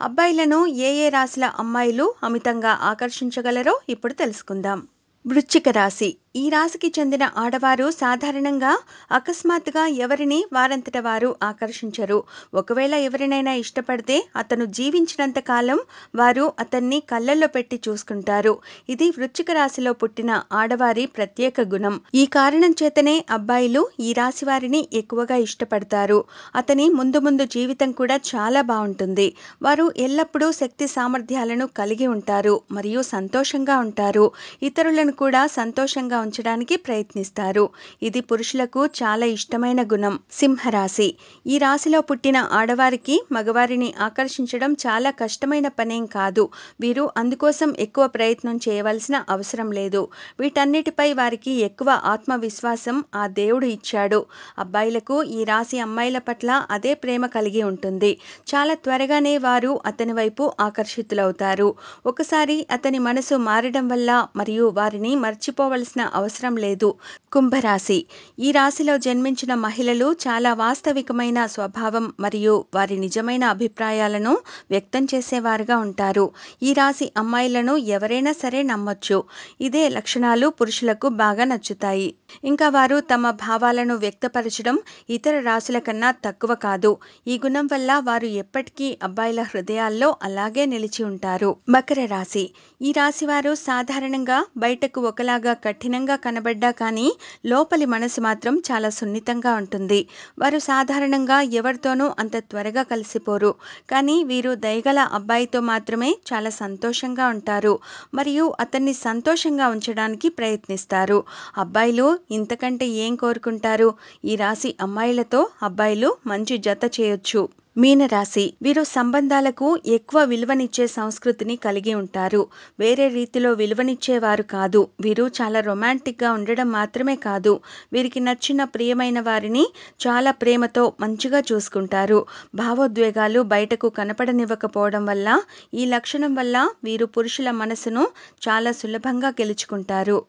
అబ్బాయిలను ఏ ఏ రాశుల అమ్మాయిలు అమితంగా ఆకర్షించగలరో ఇప్పుడు తెలుసుకుందాం. వృశ్చిక రాశి. ఈ రాశికి చెందిన ఆడవారు సాధారణంగా అకస్మాత్తుగా ఎవరిని వారంతట వారు ఆకర్షించరు. ఒకవేళ ఎవరినైనా ఇష్టపడితే అతను జీవించినంత కాలం వారు అతన్ని కళ్ళల్లో పెట్టి చూసుకుంటారు. ఇది వృశ్చిక రాశిలో పుట్టిన ఆడవారి ప్రత్యేక గుణం. ఈ కారణం చేతనే అబ్బాయిలు ఈ రాశి వారిని ఎక్కువగా ఇష్టపడతారు. అతని ముందు ముందు జీవితం కూడా చాలా బాగుంటుంది. వారు ఎల్లప్పుడూ శక్తి సామర్థ్యాలను కలిగి ఉంటారు మరియు సంతోషంగా ఉంటారు. ఇతరులను కూడా సంతోషంగా ఉంచడానికి ప్రయత్నిస్తారు. ఇది పురుషులకు చాలా ఇష్టమైన గుణం. సింహరాశి. ఈ రాశిలో పుట్టిన ఆడవారికి మగవారిని ఆకర్షించడం చాలా కష్టమైన పనేం కాదు. వీరు అందుకోసం ఎక్కువ ప్రయత్నం చేయవలసిన అవసరం లేదు. వీటన్నిటిపై వారికి ఎక్కువ ఆత్మవిశ్వాసం ఆ దేవుడు ఇచ్చాడు. అబ్బాయిలకు ఈ రాశి అమ్మాయిల పట్ల అదే ప్రేమ కలిగి ఉంటుంది. చాలా త్వరగానే వారు అతని వైపు ఆకర్షితులవుతారు. ఒకసారి అతని మనసు మారడం వల్ల మరియు వారిని మర్చిపోవలసిన అవసరం లేదు. కుంభరాశి. ఈ రాశిలో జన్మించిన మహిళలు చాలా వాస్తవికమైన స్వభావం మరియు వారి నిజమైన అభిప్రాయాలను వ్యక్తం చేసేవారుగా ఉంటారు. ఈ రాశి అమ్మాయిలను ఎవరైనా సరే నమ్మొచ్చు. ఇదే లక్షణాలు పురుషులకు బాగా నచ్చుతాయి. ఇంకా వారు తమ భావాలను వ్యక్తపరచడం ఇతర రాశుల కన్నా తక్కువ కాదు. ఈ గుణం వల్ల వారు ఎప్పటికీ అబ్బాయిల హృదయాల్లో అలాగే నిలిచి ఉంటారు. మకర రాశి. ఈ రాశి వారు సాధారణంగా బయటకు ఒకలాగా కఠినంగా కనబడ్డా కానీ లోపలి మనసు మాత్రం చాలా సున్నితంగా ఉంటుంది. వారు సాధారణంగా ఎవరితోనూ అంత త్వరగా కలిసిపోరు. కానీ వీరు దయగల అబ్బాయితో మాత్రమే చాలా సంతోషంగా ఉంటారు. మరియు అతన్ని సంతోషంగా ఉంచడానికి ప్రయత్నిస్తారు. అబ్బాయిలు ఇంతకంటే ఏం కోరుకుంటారు? ఈ రాశి అమ్మాయిలతో అబ్బాయిలు మంచి జత చేయొచ్చు. మీనరాశి వీరు సంబంధాలకు ఎక్కువ విలువనిచ్చే సంస్కృతిని కలిగి ఉంటారు. వేరే రీతిలో విలువనిచ్చేవారు కాదు. వీరు చాలా రొమాంటిక్గా ఉండడం మాత్రమే కాదు. వీరికి నచ్చిన ప్రియమైన వారిని చాలా ప్రేమతో మంచిగా చూసుకుంటారు. భావోద్వేగాలు బయటకు కనపడనివ్వకపోవడం వల్ల ఈ లక్షణం వల్ల వీరు పురుషుల మనసును చాలా సులభంగా గెలుచుకుంటారు.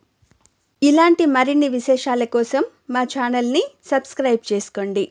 ఇలాంటి మరిన్ని విశేషాల కోసం మా ఛానల్ని సబ్స్క్రైబ్ చేసుకోండి.